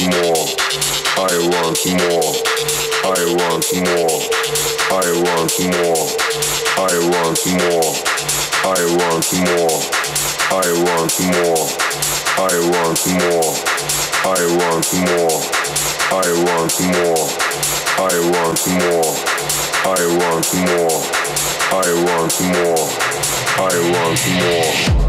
want more. I want more. I want more. I want more. I want more. I want more. I want more. I want more. I want more. I want more. I want more. I want more. I want more.